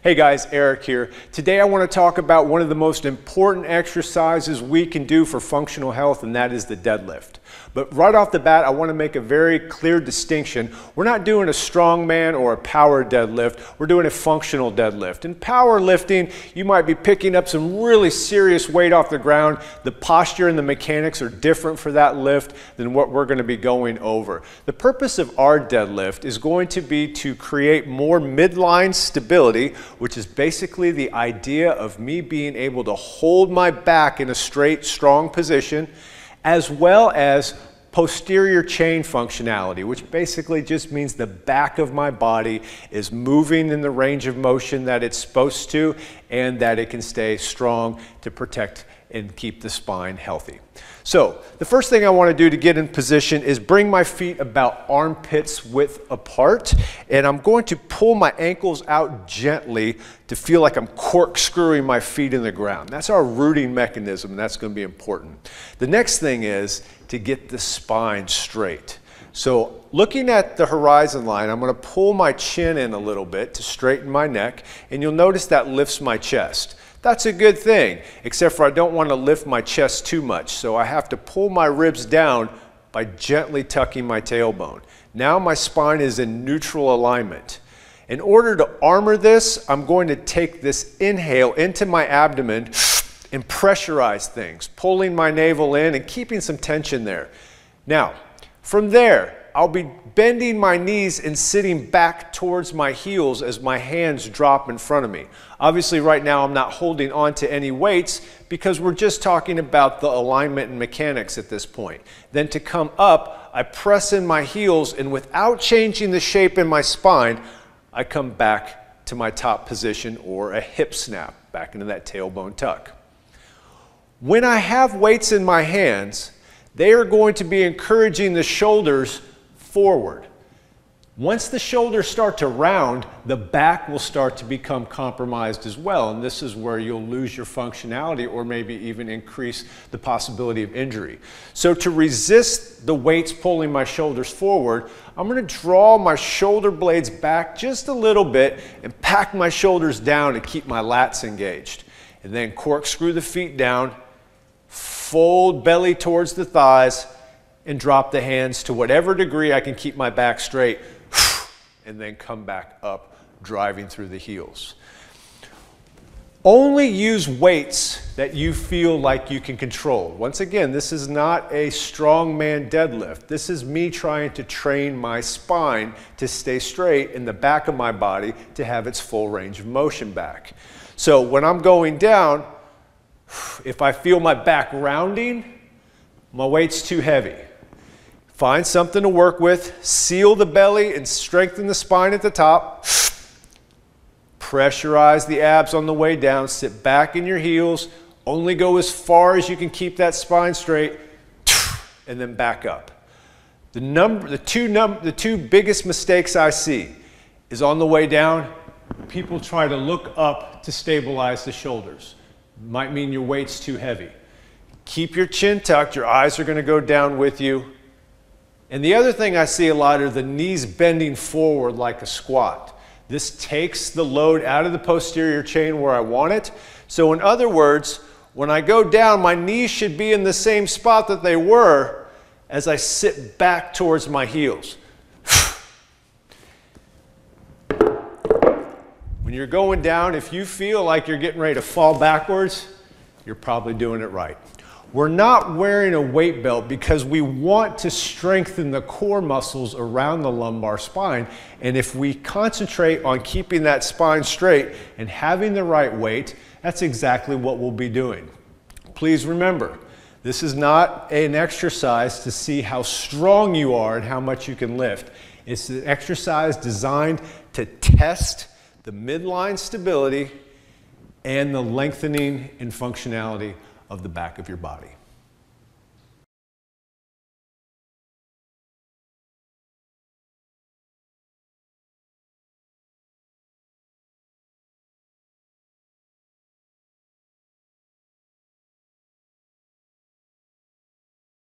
Hey guys, Eric here. Today I want to talk about one of the most important exercises we can do for functional health, and that is the deadlift. But right off the bat, I want to make a very clear distinction. We're not doing a strongman or a power deadlift. We're doing a functional deadlift. In power lifting, you might be picking up some really serious weight off the ground. The posture and the mechanics are different for that lift than what we're going to be going over. The purpose of our deadlift is going to be to create more midline stability, which is basically the idea of me being able to hold my back in a straight, strong position as well as posterior chain functionality, which basically just means the back of my body is moving in the range of motion that it's supposed to and that it can stay strong to protect and keep the spine healthy. So the first thing I want to do to get in position is bring my feet about armpits width apart and I'm going to pull my ankles out gently to feel like I'm corkscrewing my feet in the ground. That's our rooting mechanism and that's going to be important. The next thing is to get the spine straight. So looking at the horizon line, I'm going to pull my chin in a little bit to straighten my neck and you'll notice that lifts my chest. That's a good thing, except for I don't want to lift my chest too much, so I have to pull my ribs down by gently tucking my tailbone. Now my spine is in neutral alignment. In order to armor this, I'm going to take this inhale into my abdomen and pressurize things, pulling my navel in and keeping some tension there. Now, from there, I'll be bending my knees and sitting back towards my heels as my hands drop in front of me. Obviously, right now, I'm not holding on to any weights because we're just talking about the alignment and mechanics at this point. Then to come up, I press in my heels and without changing the shape in my spine, I come back to my top position or a hip snap, back into that tailbone tuck. When I have weights in my hands, they are going to be encouraging the shoulders forward. Once the shoulders start to round, the back will start to become compromised as well. And this is where you'll lose your functionality or maybe even increase the possibility of injury. So to resist the weights pulling my shoulders forward, I'm gonna draw my shoulder blades back just a little bit and pack my shoulders down to keep my lats engaged. And then corkscrew the feet down, fold belly towards the thighs, and drop the hands to whatever degree I can keep my back straight and then come back up driving through the heels. Only use weights that you feel like you can control. Once again, this is not a strongman deadlift. This is me trying to train my spine to stay straight in the back of my body to have its full range of motion back. So when I'm going down, if I feel my back rounding, my weight's too heavy. Find something to work with, seal the belly and strengthen the spine at the top. Pressurize the abs on the way down, sit back in your heels, only go as far as you can keep that spine straight, and then back up. The, number, the, two num the two biggest mistakes I see is on the way down, people try to look up to stabilize the shoulders. Might mean your weight's too heavy. Keep your chin tucked, your eyes are gonna go down with you. And the other thing I see a lot are the knees bending forward like a squat. This takes the load out of the posterior chain where I want it. So in other words, when I go down, my knees should be in the same spot that they were as I sit back towards my heels. When you're going down, if you feel like you're getting ready to fall backwards, you're probably doing it right. We're not wearing a weight belt because we want to strengthen the core muscles around the lumbar spine. And if we concentrate on keeping that spine straight and having the right weight, that's exactly what we'll be doing. Please remember, this is not an exercise to see how strong you are and how much you can lift. It's an exercise designed to test the midline stability and the lengthening and functionality of the back of your body.